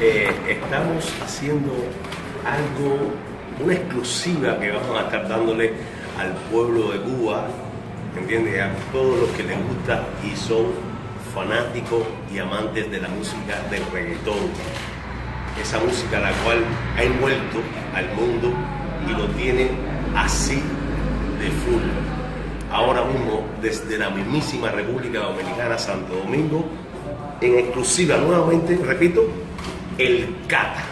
eh, estamos haciendo algo, una exclusiva que vamos a estar dándole al pueblo de Cuba, ¿entiendes? A todos los que les gusta y son fanáticos y amantes de la música del reggaetón. Esa música la cual ha envuelto al mundo y lo tiene así de full. Ahora mismo, desde la mismísima República Dominicana, Santo Domingo, en exclusiva nuevamente, repito, el Cata.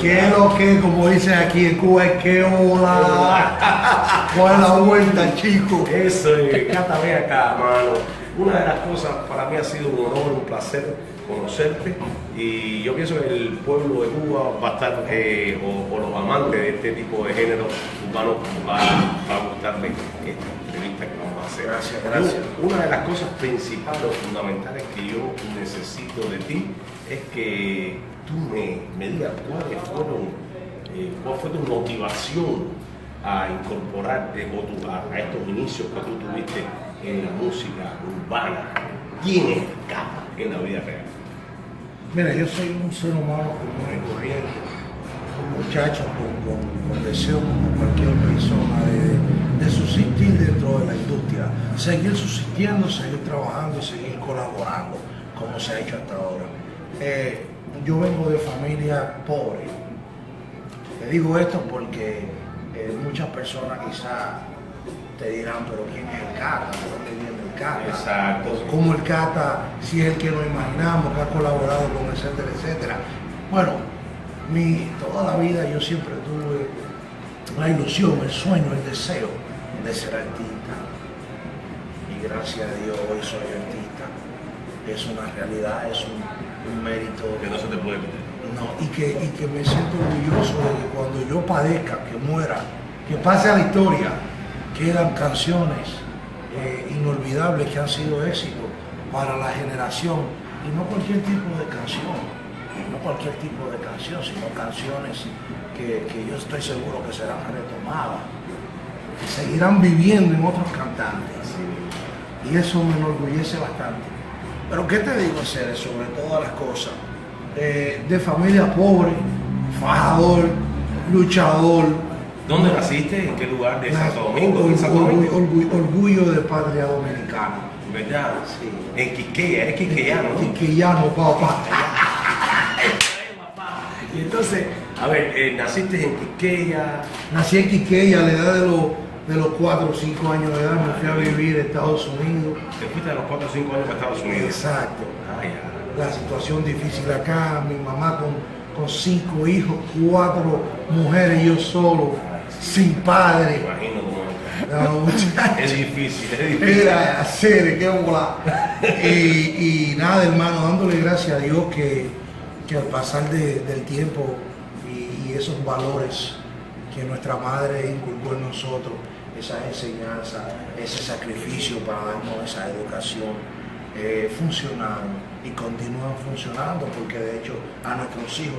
¿Qué es lo que, como dicen aquí en Cuba, es que hola? ¿Cuál la vuelta, chico? Eso es, Cata, ve acá, mano. Una de las cosas para mí ha sido un honor, un placer conocerte y yo pienso que el pueblo de Cuba va a estar, eh, o, los amantes de este tipo de género urbano va, va a gustarle esta entrevista que vamos a hacer. Gracias, gracias. Una de las cosas principales o fundamentales que yo necesito de ti es que tú me, me digas cuáles fueron, eh, cuál fue tu motivación a incorporarte o tu- a, estos inicios que tú tuviste en la música urbana. ¿Quién es Cata en la vida real? Mira, yo soy un ser humano común y corriente, un muchacho con, con- con deseo como cualquier persona de, de subsistir dentro de la industria, seguir subsistiendo, seguir trabajando seguir colaborando como se ha hecho hasta ahora. Eh, yo vengo de familia pobre. Te digo esto porque eh, muchas personas quizás te dirán, pero ¿quién es el Cata? ¿De dónde viene el Cata? Exacto. Como el Cata, si es el que nos imaginamos, que ha colaborado con etcétera, etcétera. Bueno, mi, toda la vida yo siempre tuve la ilusión, el sueño, el deseo de ser artista. Y gracias a Dios hoy soy artista. Es una realidad, es un, un mérito Que no se te puede quitar. no, y, que, y que me siento orgulloso de que cuando yo padezca, que muera, que pase a la historia, quedan canciones eh, inolvidables que han sido éxitos para la generación. Y no cualquier tipo de canción, no cualquier tipo de canción, sino canciones que, que yo estoy seguro que serán retomadas, que seguirán viviendo en otros cantantes. Y eso me enorgullece bastante. Pero ¿qué te digo, Ceres, sobre todas las cosas? Eh, de familia pobre, fajador, luchador. ¿Dónde naciste? ¿En qué lugar de Santo Domingo? ¿En Santo orgullo, Domingo? orgullo- orgullo de patria dominicana. ¿Verdad? Sí. En Quisqueya, eres quisqueyano, ¿no? Y que ya no, papá. Y entonces, a ver, eh, naciste en Quisqueya, Nací en Quiqueya a la edad de los, de los 4 o 5 años de edad, me fui a vivir a Estados Unidos. te fuiste a los 4 o 5 años para Estados Unidos. Exacto. Ah, la situación difícil acá, mi mamá con, con cinco hijos, cuatro mujeres, yo solo, sin padre. imagino cómo es. No. Es difícil, es difícil. Era hacer, qué bola. Y, y nada, hermano, dándole gracias a Dios que, que al pasar de- del tiempo y, y esos valores que nuestra madre inculcó en nosotros, esa enseñanza, ese sacrificio para darnos esa educación, eh, funcionaron y continúan funcionando porque de hecho a nuestros hijos